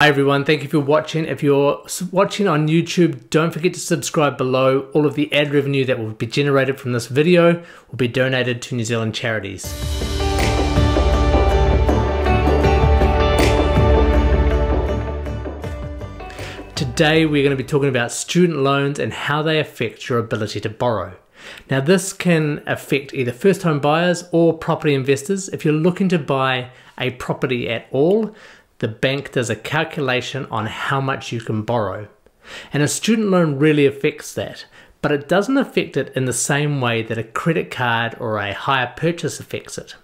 Hi everyone, thank you for watching. If you're watching on YouTube, don't forget to subscribe below. All of the ad revenue that will be generated from this video will be donated to New Zealand charities. Today we're going to be talking about student loans and how they affect your ability to borrow. Now this can affect either first home buyers or property investors. If you're looking to buy a property at all, the bank does a calculation on how much you can borrow. And a student loan really affects that, but it doesn't affect it in the same way that a credit card or a hire purchase affects it.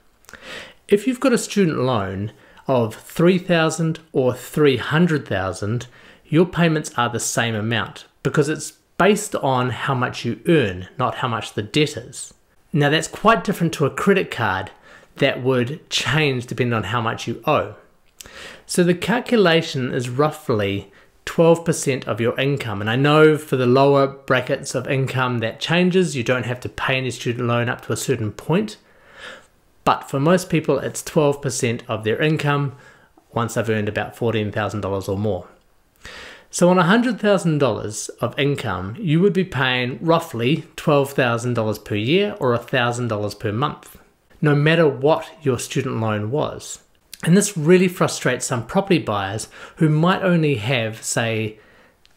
If you've got a student loan of 3000 or 300,000, your payments are the same amount because it's based on how much you earn, not how much the debt is. Now that's quite different to a credit card that would change depending on how much you owe. So the calculation is roughly 12% of your income. And I know for the lower brackets of income that changes, you don't have to pay any student loan up to a certain point. But for most people, it's 12% of their income once they've earned about $14,000 or more. So on $100,000 of income, you would be paying roughly $12,000 per year or $1,000 per month, no matter what your student loan was. And this really frustrates some property buyers who might only have, say,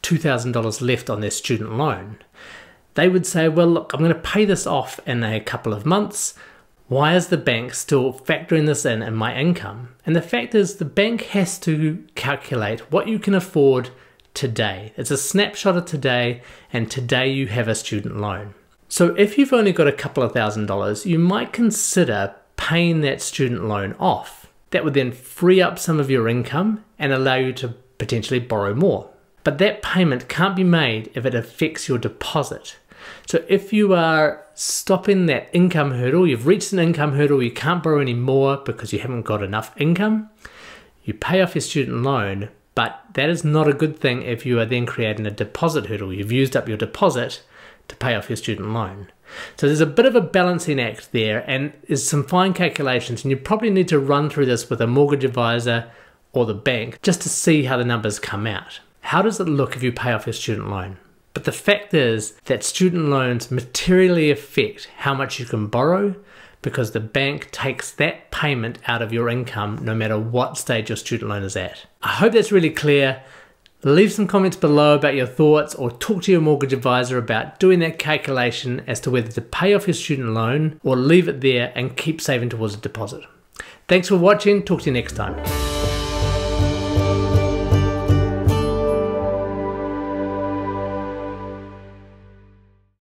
$2,000 left on their student loan. They would say, well, look, I'm going to pay this off in a couple of months. Why is the bank still factoring this in in my income? And the fact is, the bank has to calculate what you can afford today. It's a snapshot of today, and today you have a student loan. So if you've only got a couple of thousand dollars, you might consider paying that student loan off. That would then free up some of your income and allow you to potentially borrow more. But that payment can't be made if it affects your deposit. So if you are stopping that income hurdle, you've reached an income hurdle, you can't borrow any more because you haven't got enough income, you pay off your student loan, but that is not a good thing if you are then creating a deposit hurdle. You've used up your deposit to pay off your student loan. So there's a bit of a balancing act there and there's some fine calculations and you probably need to run through this with a mortgage advisor or the bank just to see how the numbers come out. How does it look if you pay off your student loan? But the fact is that student loans materially affect how much you can borrow because the bank takes that payment out of your income no matter what stage your student loan is at. I hope that's really clear. Leave some comments below about your thoughts or talk to your mortgage advisor about doing that calculation as to whether to pay off your student loan or leave it there and keep saving towards a deposit. Thanks for watching, talk to you next time.